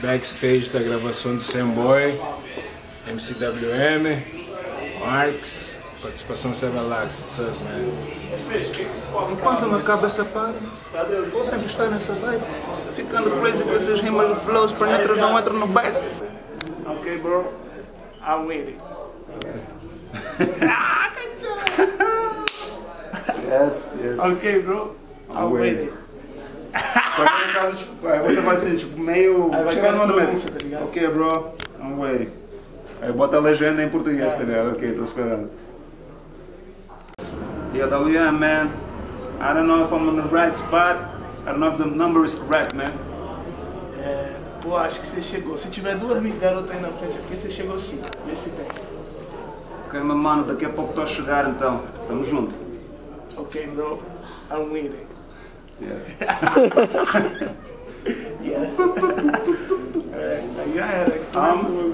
Backstage da gravação do Samboy, MCWM, Marx, participação Seven Lax, success, man. Enquanto não acaba essa parte, vou sempre estar nessa vibe, ficando crazy com essas rimas de flows, penetras não entram no baile. Okay, bro. I'm with it. Yes, yes. Okay, bro. I'm with with it. Só que no caso, tipo, aí você vai assim, tipo, meio. Aí vai aquela no meio. pronúncia, tá ligado? Ok, bro, I'm waiting. Aí bota a legenda em português, tá ligado? Ok, tô esperando. Yeah, WM, man. I don't know if I'm on the right spot. I don't know if the number is correct, man. É, pô, acho que você chegou. Se tiver duas garotas aí na frente, é porque você chegou sim. Vê se tem. Ok, meu mano, daqui a pouco tô a chegar então. Tamo junto. Ok, bro. I'm it. Yes. Yes. é, aí já era. Um,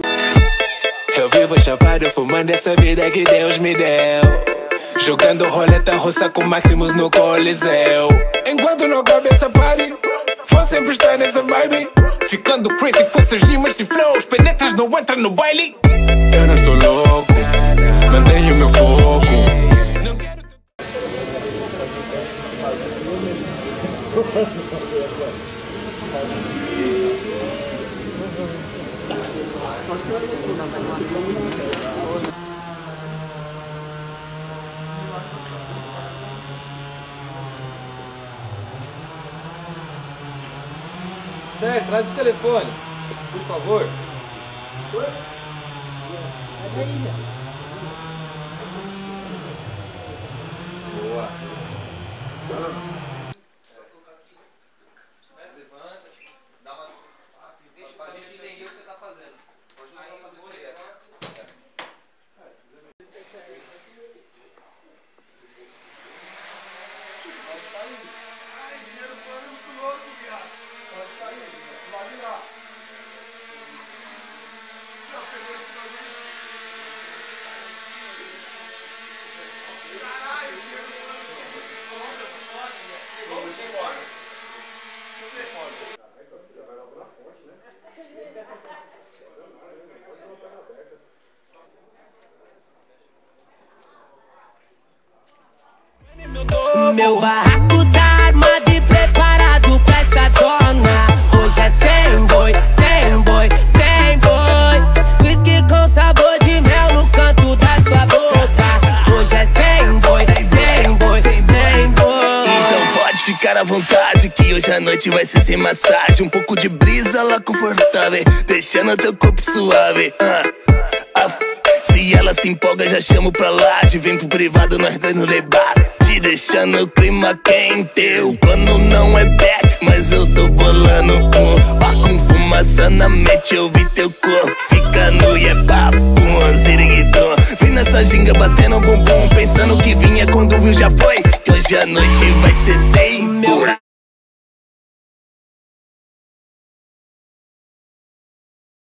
Eu vivo chapado fumando essa vida que Deus me deu. Jogando roleta russa com máximos no coliseu. Enquanto não acaba essa party, vou sempre estar nessa vibe. Ficando crazy com essas rimas e flows. Penetras não entram no baile. Eu não estou louco, mantenho meu foco. Não quero Esther, traz o telefone, por favor. Boa. Meu barraco tá armado e preparado pra essa dona. Hoje é sem boi, sem boi, sem boi. Whisky com sabor de mel no canto da sua boca. Hoje é sem boi, sem boi, sem boi. Então pode ficar à vontade que hoje a noite vai ser sem massagem Um pouco de brisa lá confortável Deixando teu corpo suave ah, Se ela se empolga já chamo pra laje Vem pro privado nós dois no debate Deixando o clima quente. O plano não é back Mas eu tô bolando um Ó com fumaça na mente Eu vi teu corpo Fica nu e é papo um Vim nessa ginga batendo bumbum Pensando que vinha quando viu já foi Que hoje a noite vai ser sem